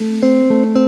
Música